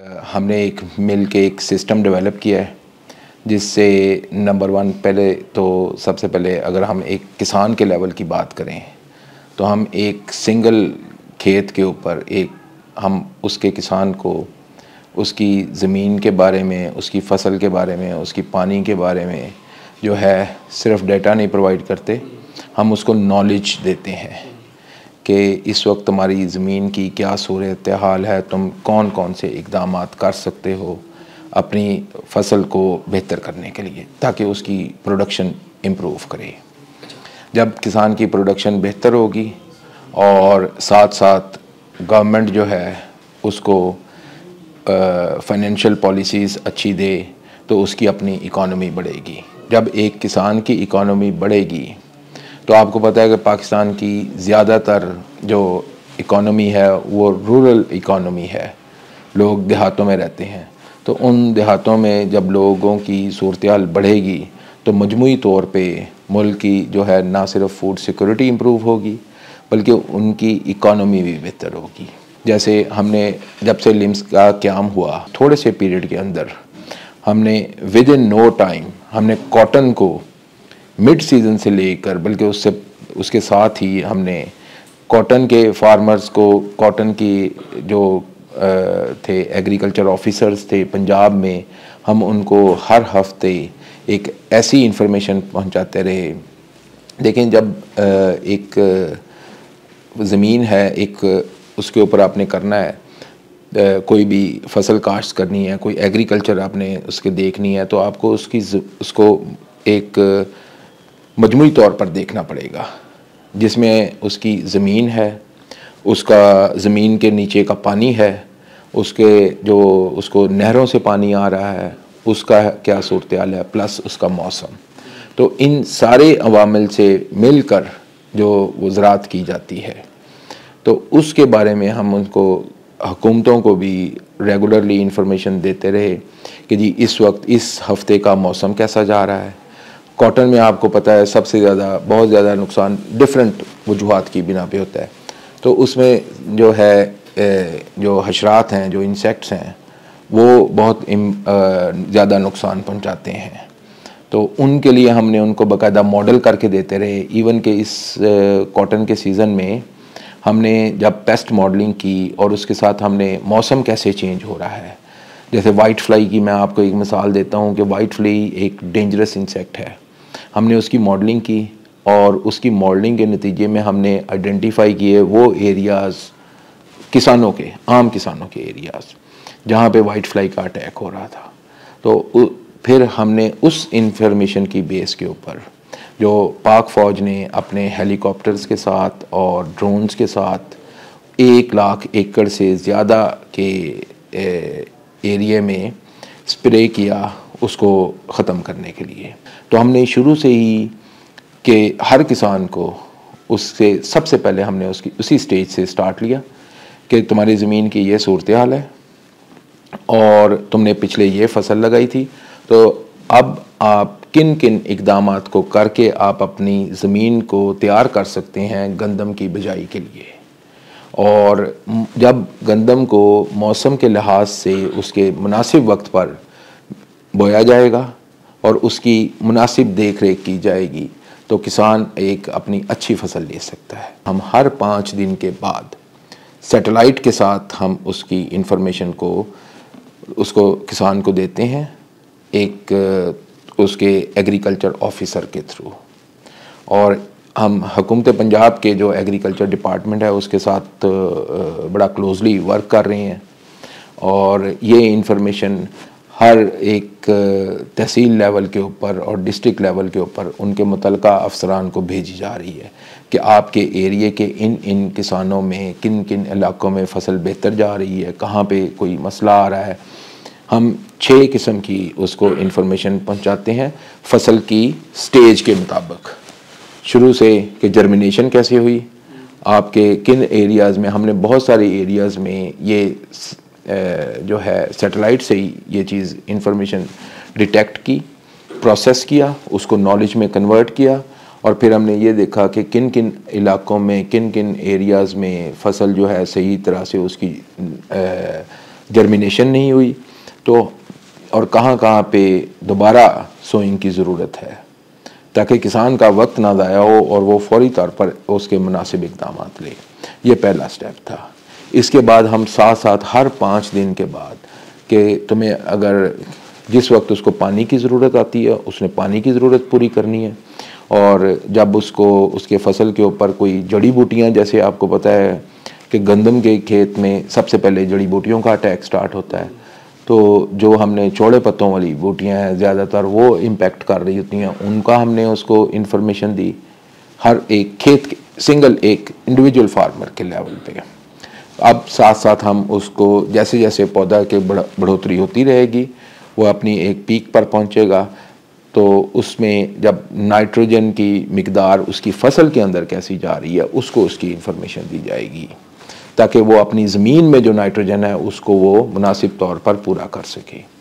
हमने एक मिल के एक सिस्टम डेवलप किया है, जिससे नंबर वन पहले तो सबसे पहले अगर हम एक किसान के लेवल की बात करें तो हम एक सिंगल खेत के ऊपर एक हम उसके किसान को उसकी ज़मीन के बारे में, उसकी फ़सल के बारे में, उसकी पानी के बारे में जो है सिर्फ़ डेटा नहीं प्रोवाइड करते, हम उसको नॉलेज देते हैं। कि इस वक्त तुम्हारी ज़मीन की क्या सूरत हाल है? तुम कौन कौन से इकदाम कर सकते हो अपनी फ़सल को बेहतर करने के लिए, ताकि उसकी प्रोडक्शन इम्प्रूव करे। जब किसान की प्रोडक्शन बेहतर होगी और साथ साथ गवर्नमेंट जो है उसको फाइनेंशियल पॉलिसीज़ अच्छी दे तो उसकी अपनी इकोनॉमी बढ़ेगी। जब एक किसान की इकोनॉमी बढ़ेगी तो आपको पता है कि पाकिस्तान की ज़्यादातर जो इकोनॉमी है, वो रूरल इकोनॉमी है। लोग देहातों में रहते हैं। तो उन देहातों में जब लोगों की सूरत बढ़ेगी तो मजमू तौर पर मुल्क की जो है, ना सिर्फ़ फ़ूड सिक्योरिटी इम्प्रूव होगी, बल्कि उनकी इकोनॉमी भी बेहतर होगी। जैसे हमने, जब से लिम्स का क्याम हुआ, थोड़े से पीरियड के अंदर, हमने विद इन नो टाइम हमने कॉटन को मिड सीज़न से लेकर, बल्कि उससे, उसके साथ ही हमने कॉटन के फार्मर्स को कॉटन की जो थे एग्रीकल्चर ऑफिसर्स थे पंजाब में, हम उनको हर हफ़्ते एक ऐसी इंफॉर्मेशन पहुंचाते रहे। लेकिन जब एक ज़मीन है, एक, उसके ऊपर आपने करना है कोई भी फ़सल काश्त करनी है, कोई एग्रीकल्चर आपने उसके देखनी है तो आपको उसकी उसको एक मजमू तौर पर देखना पड़ेगा, जिसमें उसकी ज़मीन है, उसका ज़मीन के नीचे का पानी है, उसके जो उसको नहरों से पानी आ रहा है, उसका क्या सूरत है, प्लस उसका मौसम। तो इन सारे अवामिल से मिलकर जो वज़रात की जाती है तो उसके बारे में हम उनको, हुकूमतों को भी रेगुलरली इंफॉर्मेशन देते रहे कि जी इस वक्त, इस हफ़्ते का मौसम कैसा जा रहा है कॉटन में आपको पता है सबसे ज़्यादा, बहुत ज़्यादा नुकसान डिफरेंट वजूहत की बिना पे होता है। तो उसमें जो है जो हशरात हैं, जो इंसेक्ट्स हैं, वो बहुत ज़्यादा नुकसान पहुंचाते हैं। तो उनके लिए हमने उनको बाकायदा मॉडल करके देते रहे। इवन के इस कॉटन के सीज़न में हमने जब पेस्ट मॉडलिंग की और उसके साथ हमने मौसम कैसे चेंज हो रहा है। जैसे वाइट फ्लाई की मैं आपको एक मिसाल देता हूँ कि वाइट फ्लाई एक डेंजरस इंसेक्ट है। हमने उसकी मॉडलिंग की और उसकी मॉडलिंग के नतीजे में हमने आइडेंटिफाई किए वो एरियाज़ किसानों के, आम किसानों के एरियाज़ जहाँ पे वाइट फ्लाई का अटैक हो रहा था। तो फिर हमने उस इंफॉर्मेशन की बेस के ऊपर, जो पाक फ़ौज ने अपने हेलीकॉप्टर्स के साथ और ड्रोन्स के साथ एक लाख एकड़ से ज़्यादा के एरिए में स्प्रे किया उसको ख़त्म करने के लिए। तो हमने शुरू से ही कि हर किसान को उससे, सबसे पहले हमने उसकी, उसी स्टेज से स्टार्ट लिया कि तुम्हारी ज़मीन की ये सूरत हाल है और तुमने पिछले ये फ़सल लगाई थी। तो अब आप किन किन इकदाम को करके आप अपनी ज़मीन को तैयार कर सकते हैं गंदम की बिजाई के लिए? और जब गंदम को मौसम के लिहाज से उसके मुनासिब वक्त पर बोया जाएगा और उसकी मुनासिब देख रेख की जाएगी तो किसान एक अपनी अच्छी फ़सल ले सकता है। हम हर पाँच दिन के बाद सैटेलाइट के साथ हम उसकी इंफॉर्मेशन को, उसको, किसान को देते हैं, एक, उसके एग्रीकल्चर ऑफिसर के थ्रू। और हम हुकूमत पंजाब के जो एग्रीकल्चर डिपार्टमेंट है, उसके साथ बड़ा क्लोजली वर्क कर रहे हैं। और ये इंफॉर्मेशन हर एक तहसील लेवल के ऊपर और डिस्ट्रिक्ट लेवल के ऊपर उनके मुतल अफसरान को भेजी जा रही है कि आपके एरिए के इन इन किसानों में किन किन इलाकों में फ़सल बेहतर जा रही है, कहाँ पे कोई मसला आ रहा है। हम छः किस्म की उसको इन्फॉर्मेशन पहुँचाते हैं, फ़सल की स्टेज के मुताबिक। शुरू से कि जर्मिनेशन कैसे हुई, आपके किन एरियाज़ में, हमने बहुत सारे एरियाज़ में ये जो है सेटेलाइट से ही ये चीज़ इंफॉर्मेशन डिटेक्ट की प्रोसेस किया, उसको नॉलेज में कन्वर्ट किया और फिर हमने ये देखा कि किन किन इलाकों में किन किन एरियाज़ में फ़सल जो है सही तरह से उसकी जर्मिनेशन नहीं हुई। तो और कहाँ कहाँ पे दोबारा सोइंग की ज़रूरत है, ताकि किसान का वक्त ना ज़ाया हो और वो फौरी तौर पर उसके मुनासिब इकदाम ले। ये पहला स्टेप था। इसके बाद हम साथ साथ हर पाँच दिन के बाद कि तुम्हें अगर जिस वक्त उसको पानी की ज़रूरत आती है, उसने पानी की ज़रूरत पूरी करनी है। और जब उसको, उसके फ़सल के ऊपर कोई जड़ी बूटियाँ, जैसे आपको पता है कि गंदम के खेत में सबसे पहले जड़ी बूटियों का अटैक स्टार्ट होता है तो जो हमने चौड़े पत्तों वाली बूटियाँ हैं, ज़्यादातर वो इम्पेक्ट कर रही होती हैं। उनका हमने उसको इन्फॉर्मेशन दी हर एक खेत सिंगल एक इंडिविजुअल फार्मर के लेवल पे। अब साथ साथ हम उसको जैसे जैसे पौधा के बढ़ोतरी होती रहेगी, वो अपनी एक पीक पर पहुंचेगा तो उसमें जब नाइट्रोजन की मकदार उसकी फ़सल के अंदर कैसी जा रही है, उसको उसकी इन्फॉर्मेशन दी जाएगी, ताकि वो अपनी ज़मीन में जो नाइट्रोजन है, उसको वो मुनासिब तौर पर पूरा कर सके।